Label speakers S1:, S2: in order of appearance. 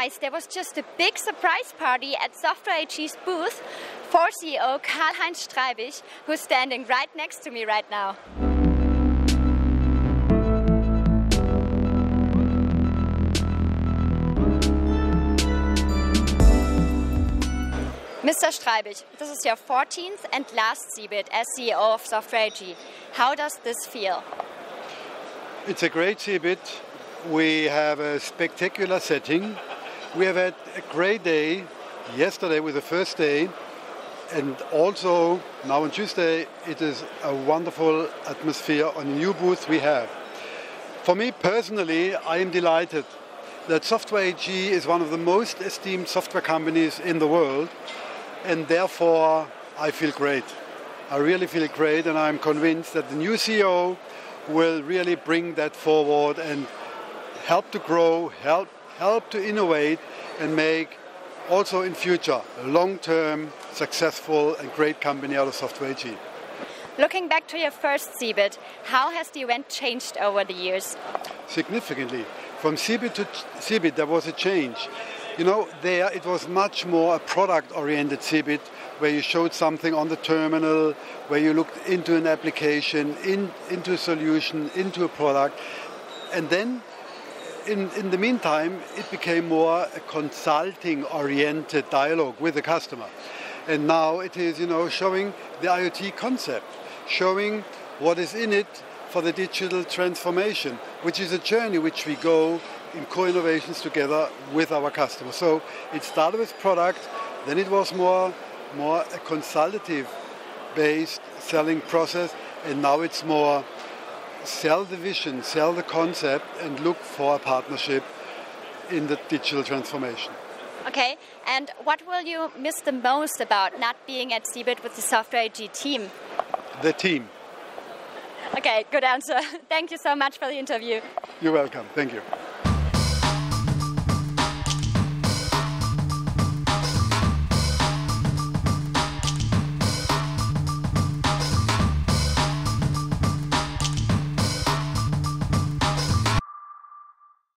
S1: Guys, there was just a big surprise party at Software AG's booth for CEO Karl-Heinz Streibich, who's standing right next to me right now. Mr. Streibich, this is your 14th and last CeBIT as CEO of Software AG. How does this feel?
S2: It's a great CeBIT. We have a spectacular setting. We have had a great day. Yesterday was the first day, and also now on Tuesday, it is a wonderful atmosphere on the new booth we have. For me personally, I am delighted that Software AG is one of the most esteemed software companies in the world and therefore I feel great. I really feel great, and I'm convinced that the new CEO will really bring that forward and help to grow, help help to innovate, and make also in future a long-term, successful, and great company out of Software AG.
S1: Looking back to your first CeBIT, how has the event changed over the years?
S2: Significantly. From CeBIT to CeBIT, there was a change. You know, there it was much more a product-oriented CeBIT, where you showed something on the terminal, where you looked into an application, in, into a solution, into a product. And then, in, in the meantime, it became more a consulting-oriented dialogue with the customer. And now it is, you know, showing the IoT concept, showing what is in it for the digital transformation, which is a journey which we go in co-innovations together with our customers. So it started with product, then it was more, more a consultative based selling process, and now it's more sell the vision, sell the concept, and look for a partnership in the digital transformation.
S1: Okay, and what will you miss the most about not being at CeBIT with the Software AG team?
S2: The team.
S1: Okay, good answer. Thank you so much for the interview.
S2: You're welcome. Thank you.